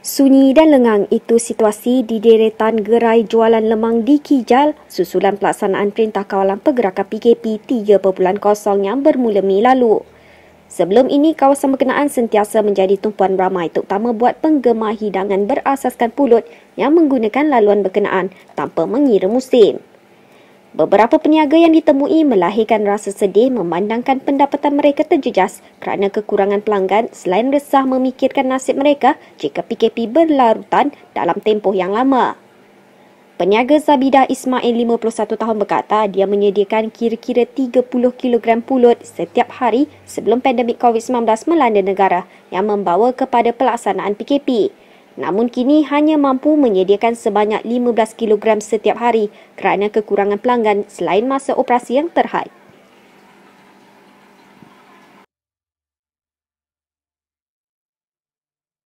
Sunyi dan lengang itu situasi di deretan gerai jualan lemang di Kijal susulan pelaksanaan Perintah Kawalan Pergerakan PKP 3.0 yang bermula Mei lalu. Sebelum ini, kawasan berkenaan sentiasa menjadi tumpuan ramai terutama buat penggemar hidangan berasaskan pulut yang menggunakan laluan berkenaan tanpa mengira musim. Beberapa peniaga yang ditemui melahirkan rasa sedih memandangkan pendapatan mereka terjejas kerana kekurangan pelanggan selain resah memikirkan nasib mereka jika PKP berlarutan dalam tempoh yang lama. Peniaga Zabidah Ismail 51 tahun berkata dia menyediakan kira-kira 30 kg pulut setiap hari sebelum pandemik COVID-19 melanda negara yang membawa kepada pelaksanaan PKP namun kini hanya mampu menyediakan sebanyak 15 kg setiap hari kerana kekurangan pelanggan selain masa operasi yang terhad.